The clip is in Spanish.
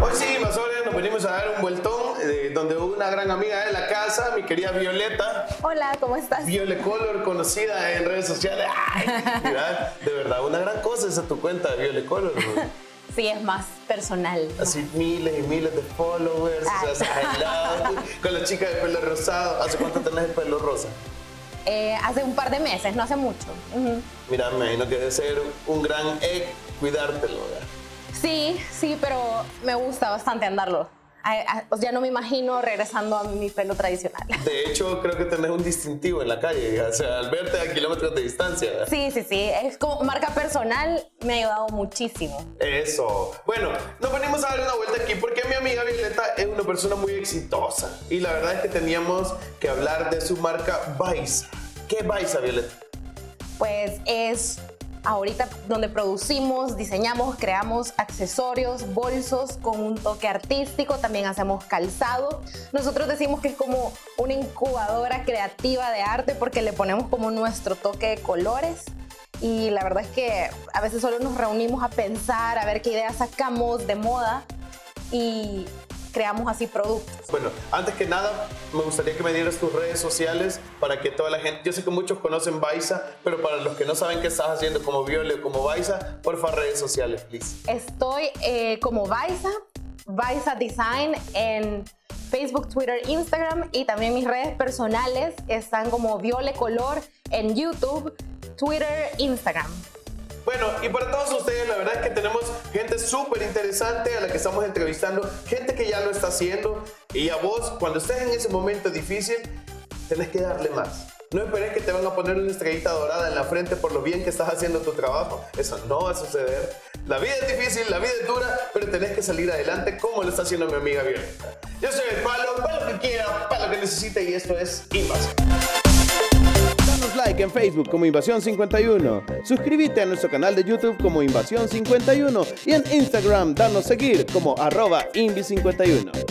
Hoy sí, Masole, nos venimos a dar un vueltón eh, donde una gran amiga de la casa, mi querida Violeta. Hola, ¿cómo estás? Viole Color, conocida en redes sociales. De verdad, una gran cosa esa tu cuenta de Viole Color. Sí, es más personal. Así miles y miles de followers, o sea, ah. con la chica de pelo rosado. ¿Hace cuánto tenés el pelo rosa? Eh, hace un par de meses, no hace mucho. Ujú. Mira, me imagino que debe ser un gran egg cuidártelo, ¿verdad? Sí, sí, pero me gusta bastante andarlo. Sea, no me imagino regresando a mi pelo tradicional. De hecho, creo que tenés un distintivo en la calle, o sea, al verte a kilómetros de distancia. ¿verdad? Sí, sí, sí. Es como marca personal, me ha ayudado muchísimo. Eso. Bueno, nos venimos a dar una vuelta aquí porque mi amiga Violeta es una persona muy exitosa. Y la verdad es que teníamos que hablar de su marca Baisa. ¿Qué es Baisa, Violeta? Pues es ahorita donde producimos, diseñamos, creamos accesorios, bolsos con un toque artístico, también hacemos calzado. Nosotros decimos que es como una incubadora creativa de arte porque le ponemos como nuestro toque de colores. Y la verdad es que a veces solo nos reunimos a pensar, a ver qué ideas sacamos de moda y creamos así productos. Bueno, antes que nada, me gustaría que me dieras tus redes sociales para que toda la gente, yo sé que muchos conocen Baisa, pero para los que no saben qué estás haciendo como Viole o como Baisa, porfa, redes sociales, please. Estoy eh, como Baisa, Baisa Design en Facebook, Twitter, Instagram y también mis redes personales están como Viole Color en YouTube, Twitter, Instagram. Bueno, y para todos ustedes, la verdad es que tenemos gente súper interesante a la que estamos entrevistando, gente que ya lo está haciendo, y a vos, cuando estés en ese momento difícil, tenés que darle más. No esperes que te van a poner una estrellita dorada en la frente por lo bien que estás haciendo tu trabajo. Eso no va a suceder. La vida es difícil, la vida es dura, pero tenés que salir adelante como lo está haciendo mi amiga Violeta. Yo soy el palo, para lo que quiera, para lo que necesite, y esto es Invasión. En Facebook como Invasión 51. Suscríbete a nuestro canal de YouTube como Invasión 51 y en Instagram danos seguir como arroba Invi51.